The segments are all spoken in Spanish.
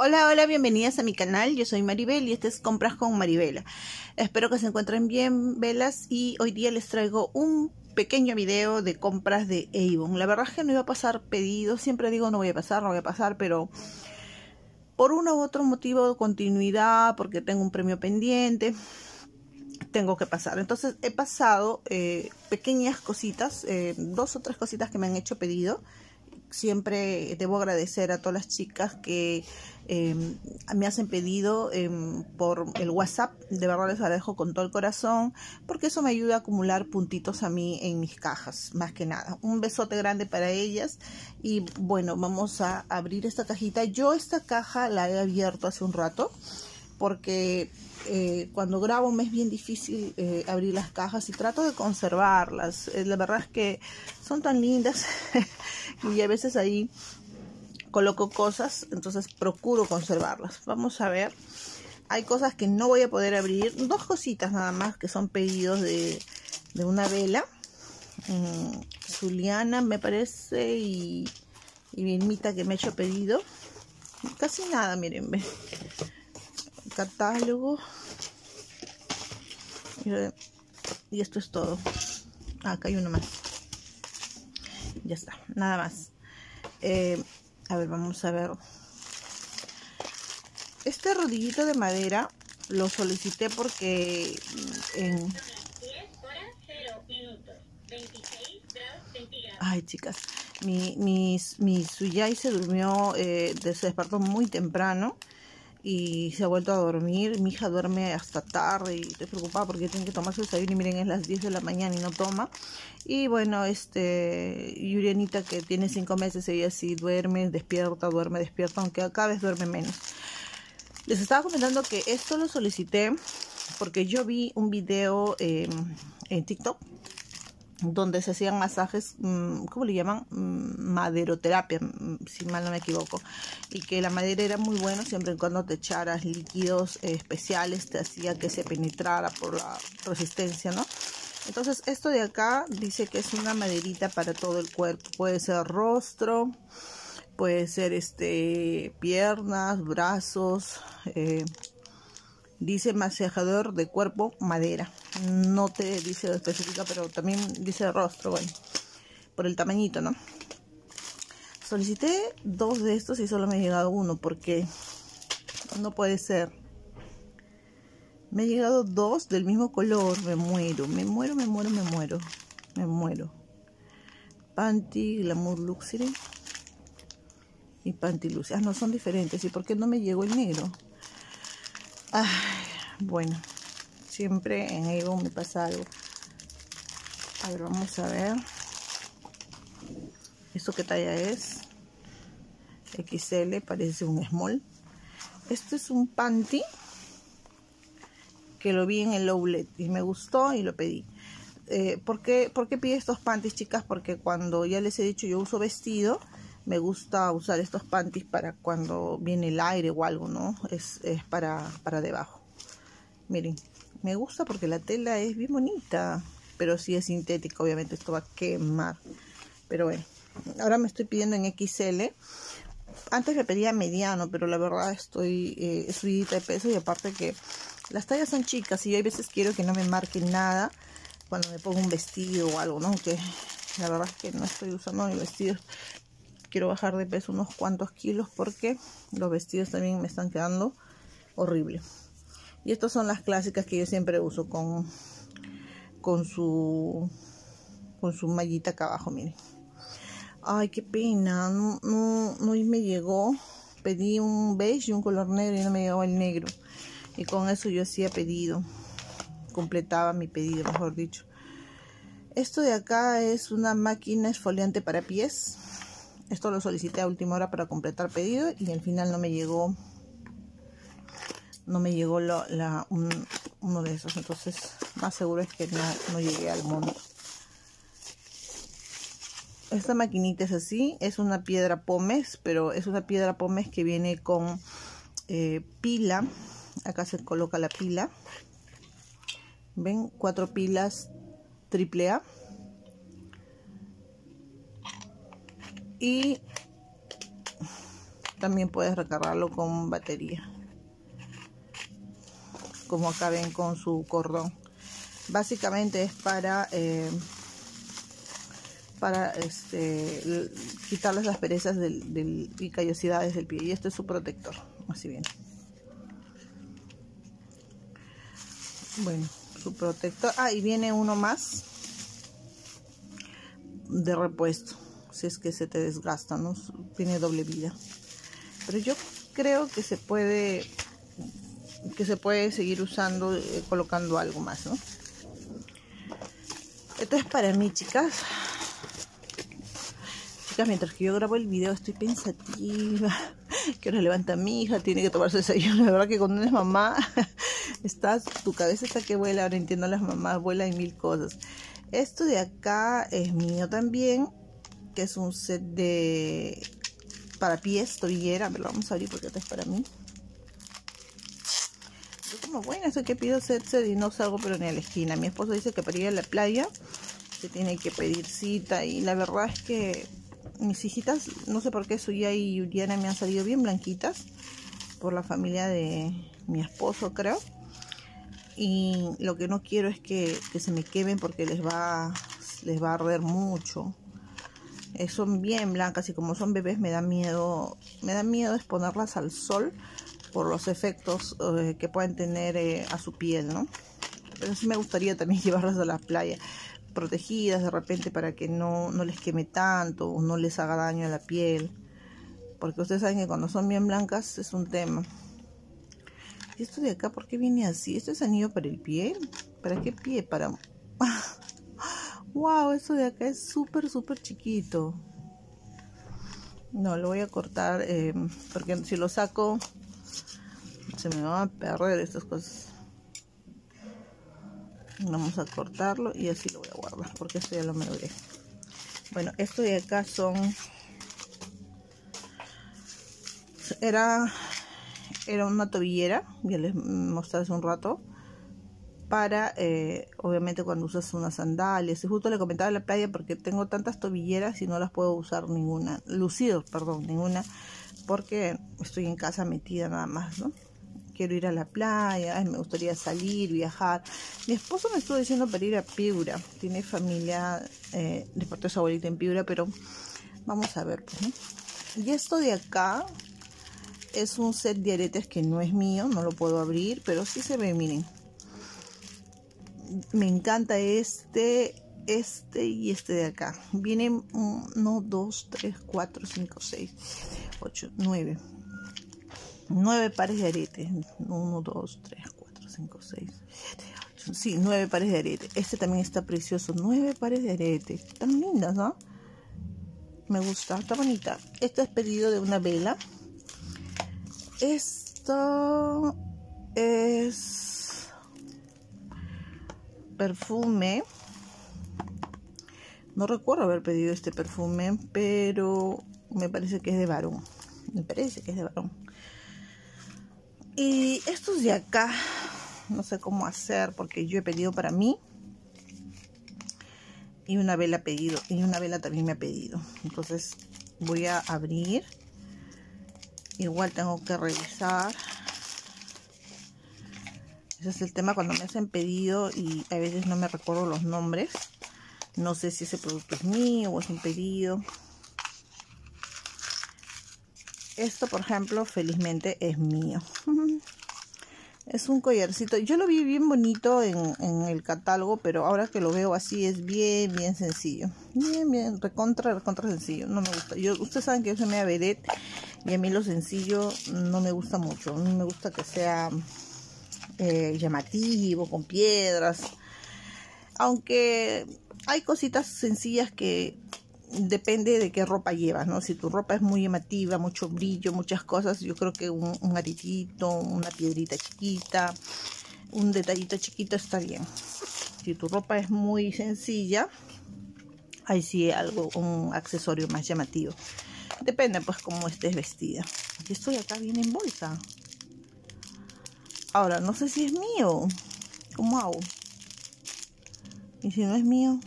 Hola, hola, bienvenidas a mi canal. Yo soy Maribel y este es Compras con Maribela. Espero que se encuentren bien, velas, y hoy día les traigo un pequeño video de compras de Avon. La verdad es que no iba a pasar pedidos, siempre digo no voy a pasar, no voy a pasar, pero por uno u otro motivo continuidad, porque tengo un premio pendiente, tengo que pasar. Entonces he pasado eh, pequeñas cositas, eh, dos o tres cositas que me han hecho pedido siempre debo agradecer a todas las chicas que em, me hacen pedido em, por el WhatsApp. De verdad les agradezco con todo el corazón porque eso me ayuda a acumular puntitos a mí en mis cajas, más que nada. Un besote grande para ellas y bueno, vamos a abrir esta cajita. Yo esta caja la he abierto hace un rato porque eh, cuando grabo me es bien difícil eh, abrir las cajas y trato de conservarlas. Eh, la verdad es que son tan lindas y a veces ahí coloco cosas, entonces procuro conservarlas. Vamos a ver. Hay cosas que no voy a poder abrir. Dos cositas nada más que son pedidos de, una vela. Mm, Zuliana me parece y, y Vilmita que me ha hecho pedido. Casi nada, miren, catálogo. Y esto es todo. Ah, acá hay uno más. Ya está, nada más. Eh, a ver, vamos a ver. Este rodillito de madera lo solicité porque en ay chicas mi, mi, mi se durmió eh, se despertó muy temprano y se ha vuelto a dormir. Mi hija duerme hasta tarde y estoy preocupada porque tiene que tomar su desayuno y miren es las 10 de la mañana y no toma. Y bueno, este Yurianita que tiene 5 meses, ella sí duerme, despierta, duerme, despierta, aunque cada vez duerme menos. Les estaba comentando que esto lo solicité porque yo vi un video em, en TikTok donde se hacían masajes, mm, ¿cómo le llaman? Mm, maderoterapia, mm, si mal no me equivoco. Y que la madera era muy buena siempre y cuando te echaras líquidos especiales, te hacía que se penetrara por la resistencia, ¿no? Entonces esto de acá dice que es una maderita para todo el cuerpo. Puede ser rostro, puede ser este piernas, brazos, eh, dice masajador de cuerpo madera no te dice específica pero también dice rostro bueno por el tamañito no solicité dos de estos y solo me ha llegado uno porque no puede ser. Me ha llegado dos del mismo color me muero me muero me muero me muero me muero. Panty glamour luxury y panty luxury. Ah no son diferentes y por qué no me llegó el negro Ay, bueno, siempre en Avon me pasa algo. A ver, vamos a ver. ¿Esto qué talla es? XL, parece un small. Este es un panty que lo vi en el outlet y me gustó y lo pedí. Eh, ¿por, qué, ¿Por qué pide estos panties, chicas? Porque cuando ya les he dicho yo uso vestido, me gusta usar estos panties para cuando viene el aire o algo, ¿no? Es, para, para debajo. Miren, me gusta porque la tela es bien bonita, pero si es sintética, obviamente esto va a quemar. Pero bueno, ahora me estoy pidiendo en XL. Antes me pedía mediano, pero la verdad estoy eh, subidita de peso y aparte que las tallas son chicas y yo hay veces quiero que no me marquen nada cuando me pongo un vestido o algo, ¿no? Que la verdad es que no estoy usando mi vestido quiero bajar de peso unos cuantos kilos porque los vestidos también me están quedando horrible y estas son las clásicas que yo siempre uso con con su con su mallita acá abajo miren. Ay qué pena no, no, no me llegó. Pedí un beige y un color negro y no me llegó el negro. Y con eso yo hacía pedido completaba mi pedido mejor dicho. Esto de acá es una máquina esfoliante para pies. Esto lo solicité a última hora para completar pedido y al final no me llegó no me llegó la, uno de esos. Entonces más seguro es que no, no llegué al mundo esta maquinita es así es una piedra pómez pero es una piedra pómez que viene con eh, pila. Acá se coloca la pila. Ven cuatro pilas triple A. Y también puedes recargarlo con batería como acá ven con su cordón. Básicamente es para eh, para este quitarles las perezas del, y callosidades del pie. Y este es su protector así bien. Bueno su protector. Ah y viene uno más de repuesto si es que se te desgasta no tiene doble vida. Pero yo creo que se puede que se puede seguir usando eh, colocando algo más no esto es para mí chicas. Chicas mientras que yo grabo el video estoy pensativa. Que ahora levanta mi hija tiene que tomarse desayuno. La verdad que cuando eres mamá estás tu cabeza está que vuela. Ahora entiendo las mamás vuela en mil cosas. Esto de acá es mío también que es un set de para pies, tobillera, me lo vamos a abrir porque esto es para mí. Como, bueno, eso que pido set, set y no salgo pero ni a la esquina. Mi esposo dice que para ir a la playa se tiene que pedir cita y la verdad es que mis hijitas, no sé por qué Suya y Juliana me han salido bien blanquitas por la familia de mi esposo creo y lo que no quiero es que, que se me quemen porque les va les va a arder mucho eh, son bien blancas y como son bebés me da miedo, me da miedo exponerlas al sol por los efectos eh, que pueden tener eh, a su piel, ¿no? Pero sí me gustaría también llevarlas a la playa protegidas de repente para que no, no les queme tanto o no les haga daño a la piel. Porque ustedes saben que cuando son bien blancas es un tema. ¿Y esto de acá por qué viene así? ¿Esto es anillo para el pie? ¿Para qué pie? Para... Wow, eso de acá es súper, súper chiquito. No, lo voy a cortar eh, porque si lo saco se me van a perder estas cosas. Vamos a cortarlo y así lo voy a guardar porque esto ya lo logré. Bueno, esto de acá son... Era, era una tobillera, ya les mostré hace un rato para, eh, obviamente, cuando usas unas sandalias. Y justo le comentaba en la playa porque tengo tantas tobilleras y no las puedo usar ninguna, lucidos, perdón, ninguna, porque estoy en casa metida nada más, ¿no? Quiero ir a la playa, me gustaría salir, viajar. Mi esposo me estuvo diciendo para ir a Piura. Tiene familia eh, de parte de su abuelita en Piura, pero vamos a ver, pues, Y esto de acá es un set de aretes que no es mío, no lo puedo abrir, pero sí se ve, miren, me encanta este, este y este de acá. Vienen 1, 2, 3, 4, 5, 6, 8, 9. 9 pares de aretes. 1, 2, 3, 4, 5, 6, 7, 8. Sí, 9 pares de aretes. Este también está precioso. 9 pares de aretes. Están lindas, ¿no? Me gusta, está bonita. Esto es pedido de una vela. Esto es perfume. No recuerdo haber pedido este perfume, pero me parece que es de varón. Me parece que es de varón. Y estos de acá, no sé cómo hacer porque yo he pedido para mí. Y una vela pedido. Y una vela también me ha pedido. Entonces voy a abrir. Igual tengo que revisar ese es el tema cuando me hacen pedido y a veces no me recuerdo los nombres. No sé si ese producto es mío o es un pedido. Esto, por ejemplo, felizmente es mío. Es un collarcito. Yo lo vi bien bonito en, el catálogo, pero ahora que lo veo así es bien, bien sencillo. Bien, bien, recontra, recontra sencillo. No me gusta. Yo, ustedes saben que yo soy media vedette y a mí lo sencillo no me gusta mucho. No me gusta que sea eh, llamativo, con piedras. Aunque hay cositas sencillas que depende de qué ropa llevas, ¿no? Si tu ropa es muy llamativa, mucho brillo, muchas cosas, yo creo que un, un aritito, una piedrita chiquita, un detallito chiquito está bien. Si tu ropa es muy sencilla, ahí sí algo, un accesorio más llamativo. Depende pues cómo estés vestida. Y esto acá viene en bolsa. Ahora, no sé si es mío. ¿Cómo hago? Y si no es mío.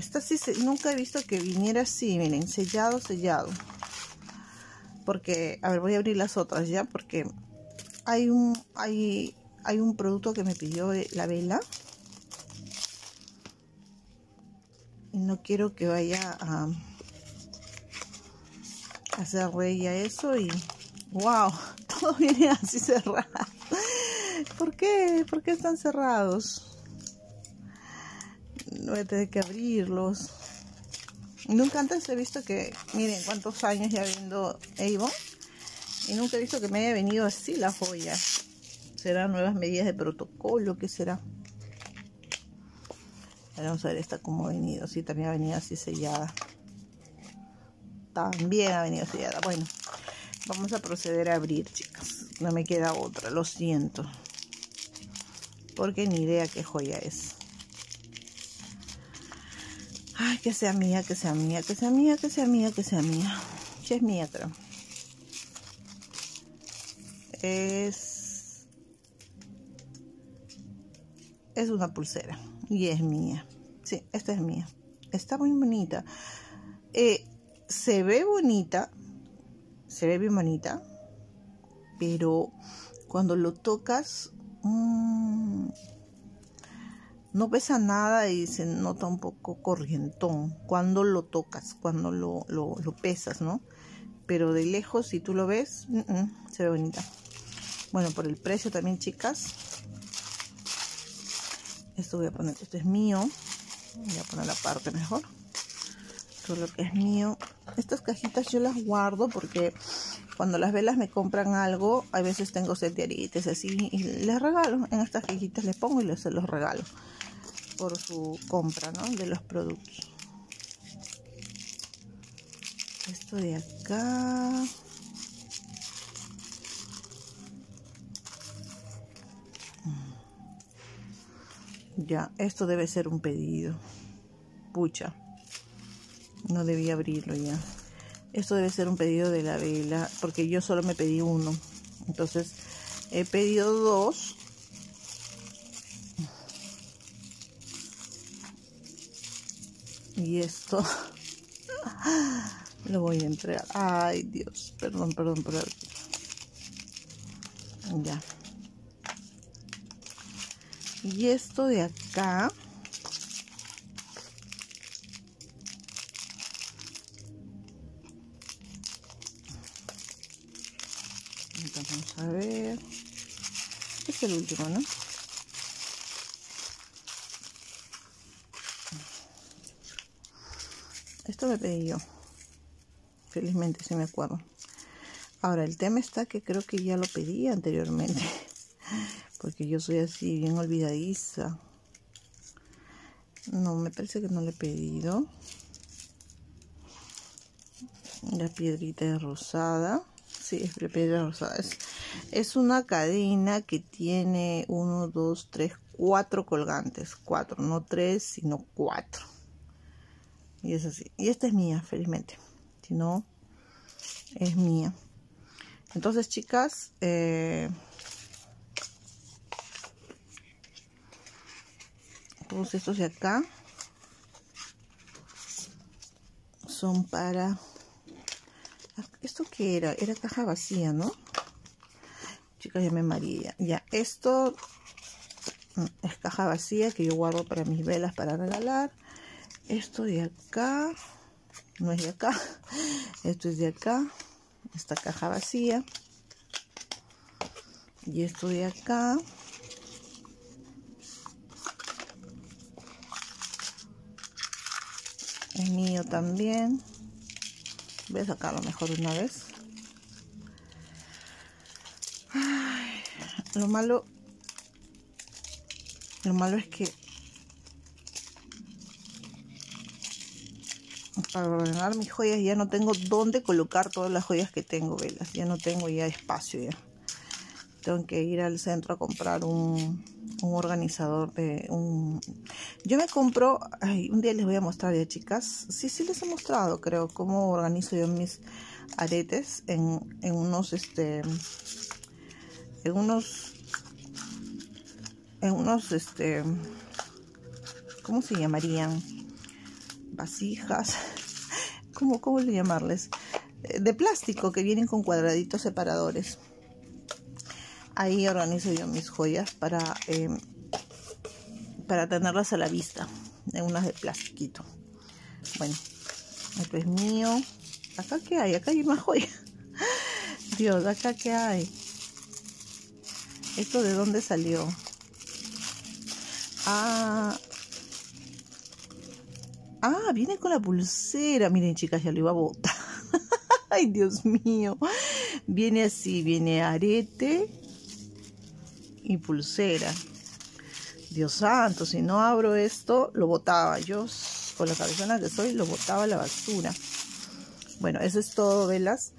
Esta sí, nunca he visto que viniera así, miren, sellado, sellado. porque, a ver, voy a abrir las otras ya, porque hay un, hay, hay un producto que me pidió la vela. Y no quiero que vaya a hacer rey a eso y wow, todo viene así cerrado. ¿Por qué? ¿Por qué están cerrados? No voy a tener que abrirlos. Nunca antes he visto que, miren cuántos años ya viendo Avon y nunca he visto que me haya venido así la joya. ¿Serán nuevas medidas de protocolo? ¿Qué será? vamos a ver esta como ha venido. Sí, también ha venido así sellada. También ha venido sellada. Bueno, vamos a proceder a abrir, chicas. No me queda otra, lo siento. Porque ni idea qué joya es. Ay, que sea mía, que sea mía, que sea mía, que sea mía, que sea mía. Que es mía, creo. Es... Es una pulsera. Y es mía. Sí, esta es mía. Está muy bonita. Eh, se ve bonita. Se ve bien bonita. Pero cuando lo tocas... Mmm, no pesa nada y se nota un poco corrientón cuando lo tocas, cuando lo, lo, pesas, ¿no? Pero de lejos, si tú lo ves, se ve bonita. Bueno, por el precio también, chicas. Esto voy a poner, esto es mío. Voy a poner la parte mejor. Todo lo que es mío. Estas cajitas yo las guardo porque cuando las velas me compran algo, a veces tengo set de así y les regalo. En estas cajitas les pongo y les se los regalo por su compra ¿no? de los productos. Esto de acá. Ya, esto debe ser un pedido. Pucha. No debía abrirlo ya. Esto debe ser un pedido de la vela. Porque yo solo me pedí uno. Entonces he pedido dos y esto. Lo voy a entregar. Ay dios. Perdón perdón por ya. Y esto de acá. Vamos a ver. Es el último no Esto me pedí yo. Felizmente, si me acuerdo. Ahora, el tema está que creo que ya lo pedí anteriormente. Porque yo soy así, bien olvidadiza. No, me parece que no le he pedido. La piedrita es rosada. Sí, es piedra rosada. Es, es una cadena que tiene uno, dos, tres, cuatro colgantes. Cuatro, no tres, sino cuatro. Y es así. Y esta es mía, felizmente. Si no, es mía. Entonces, chicas, eh, todos estos de acá son para... ¿Esto qué era? Era caja vacía, ¿no? Chicas, ya me maría. Ya, esto mm, es caja vacía que yo guardo para mis velas para regalar esto de acá no es de acá esto es de acá esta caja vacía y esto de acá es mío también. Voy a sacarlo mejor una vez. Lo malo lo malo es que para ordenar mis joyas ya no tengo dónde colocar todas las joyas que tengo, velas. Ya no tengo ya espacio ya. Tengo que ir al centro a comprar un, un organizador de un... Yo me compro... Ay, un día les voy a mostrar ya, chicas. Sí, sí les he mostrado, creo, cómo organizo yo mis aretes en, en unos, este... En unos... En unos, este... ¿Cómo se llamarían? vasijas, ¿cómo, cómo le llamarles? eh, de plástico que vienen con cuadraditos separadores. Ahí organizo yo mis joyas para, em, para tenerlas a la vista, en unas de plastiquito. Bueno, esto es mío. ¿Acá qué hay? Acá hay más joyas. Dios, ¿acá qué hay? ¿Esto de dónde salió? Ah, ah, viene con la pulsera. Miren, chicas, ya lo iba a botar. Ay, Dios mío. Viene así, viene arete y pulsera. Dios santo, si no abro esto, lo botaba. Yo, con la cabezona que soy, lo botaba a la basura. Bueno, eso es todo, velas.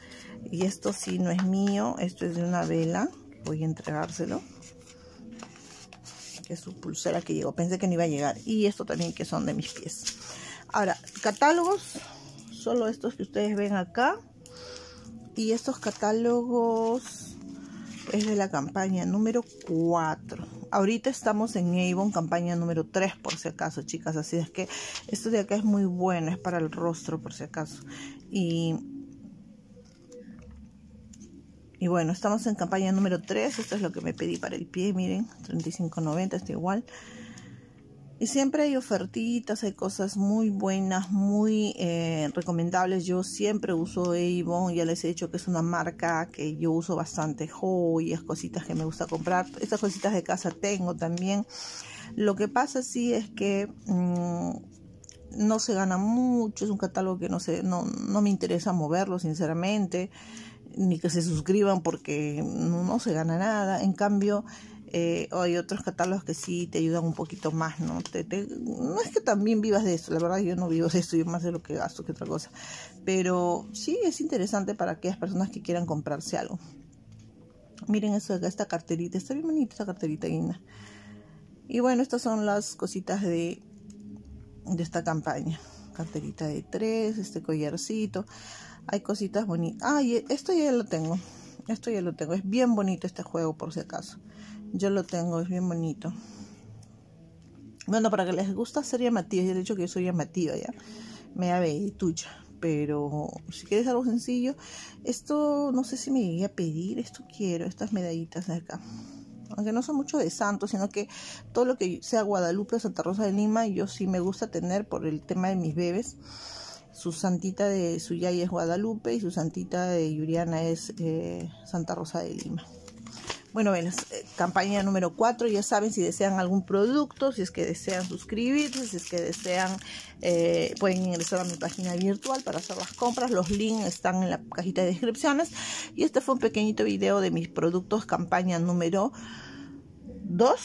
Y esto sí no es mío, esto es de una vela. Voy a entregárselo su pulsera que llegó. Pensé que no iba a llegar. Y esto también que son de mis pies. Ahora, catálogos. Solo estos que ustedes ven acá. Y estos catálogos es de la campaña número 4. Ahorita estamos en Avon, campaña número 3 por si acaso, chicas. Así es que esto de acá es muy bueno, es para el rostro por si acaso. Y y bueno, estamos en campaña número 3. Esto es lo que me pedí para el pie, miren. 35.90, está igual. Y siempre hay ofertitas, hay cosas muy buenas, muy eh, recomendables. Yo siempre uso Avon, ya les he dicho que es una marca que yo uso bastante, joyas, cositas que me gusta comprar. Estas cositas de casa tengo también. Lo que pasa sí es que mm, no se gana mucho, es un catálogo que no, sé, no, no me interesa moverlo, sinceramente ni que se suscriban porque no, se gana nada. En cambio, eh, hay otros catálogos que sí te ayudan un poquito más, ¿no? no es que también vivas de esto, la verdad yo no vivo de esto, yo más de lo que gasto que otra cosa. Pero sí es interesante para aquellas personas que quieran comprarse algo. Miren eso esta carterita, está bien bonita esta carterita linda. Y bueno, estas son las cositas de, de esta campaña. Carterita de tres, este collarcito. Hay cositas bonitas. Ah, esto ya lo tengo. Esto ya lo tengo. Es bien bonito este juego, por si acaso. Yo lo tengo, es bien bonito. Bueno, para que les gusta ser llamativa, ya he dicho que yo soy llamativa, ya. Me tuya. Pero si quieres algo sencillo, esto no sé si me llegué a pedir. Esto quiero, estas medallitas de acá. Aunque no son mucho de santos, sino que todo lo que sea Guadalupe o Santa Rosa de Lima, yo sí me gusta tener por el tema de mis bebés. Su santita de Suyay es Guadalupe y su santita de Yuriana es eh, Santa Rosa de Lima. Bueno, ven, eh, campaña número 4, ya saben si desean algún producto, si es que desean suscribirse, si es que desean, eh, pueden ingresar a mi página virtual para hacer las compras, los links están en la cajita de descripciones. Y este fue un pequeñito video de mis productos, campaña número 2,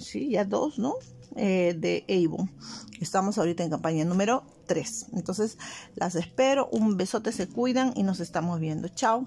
sí, ya 2, ¿no? de Avon. Estamos ahorita en campaña número 3. Entonces, las espero. Un besote, se cuidan y nos estamos viendo. Chao.